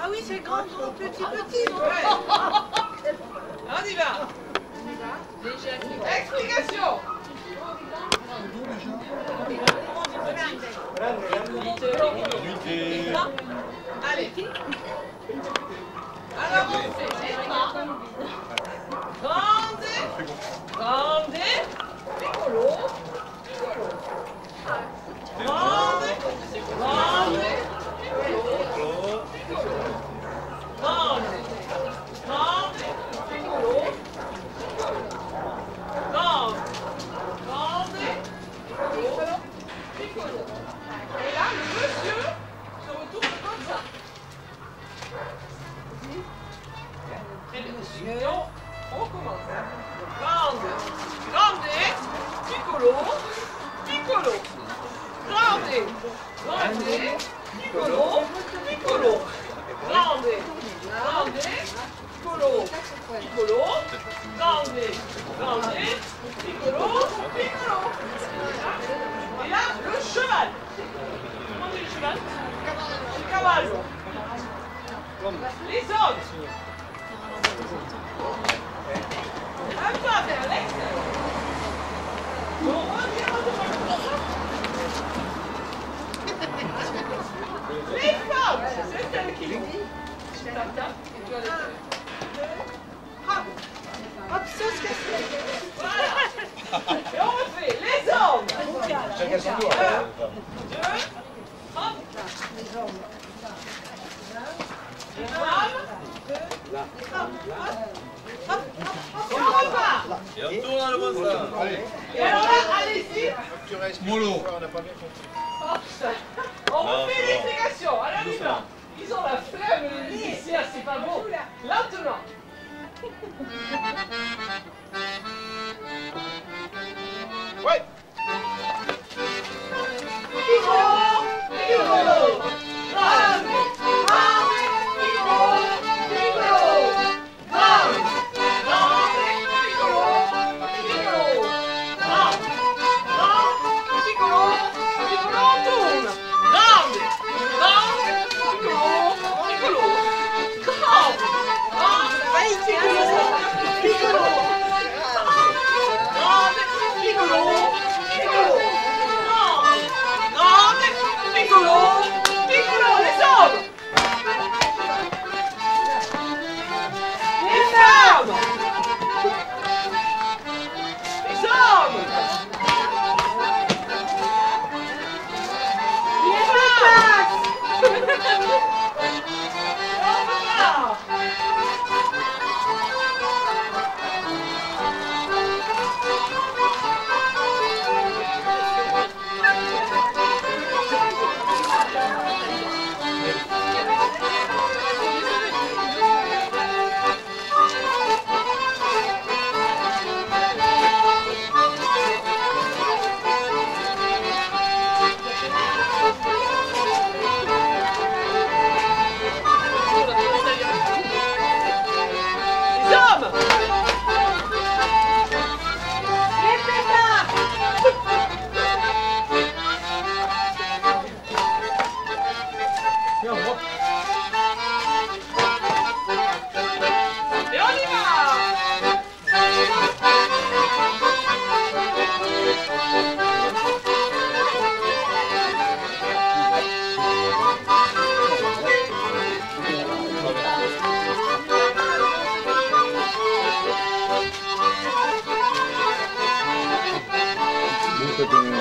Ah oui, c'est grand, grand, petit, petit. On y va. Explication. Allez. Alors on fait grande, grande, piccolo, piccolo. Grande, grande, piccolo, piccolo. Grande, grande, piccolo, piccolo. Grande, grande, piccolo, piccolo. Et là, le monsieur se retourne comme ça. On commence. Grande, grande, piccolo, piccolo. Grande, grande, piccolo, piccolo. Grande, grande, piccolo, piccolo. Grande, grande, piccolo, piccolo. Et là, le cheval. Comment on dit le cheval? Le cavallo. Les hommes. Un pas vers l'extérieur. On revient au devant. Les femmes, c'est elle qui le dit. Tap, tap, et tu as les Bravo. Hop, sauce cassée. Voilà. Et on refait. Les hommes. Chacun son tour. Un, deux, hop. Les femmes. Et on repart. Et on tourne dans le bon sens. Allez, Et alors là, allez-y. Mollo. On n'a pas bien compris. Hop, ça. On refait c'est Piccolo! Piccolo! for being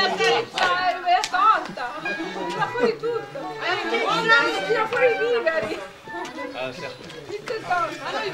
la accarezzare, eh, è la! Tira fuori tutto! Tira fuori i viveri! Tutto torta! A noi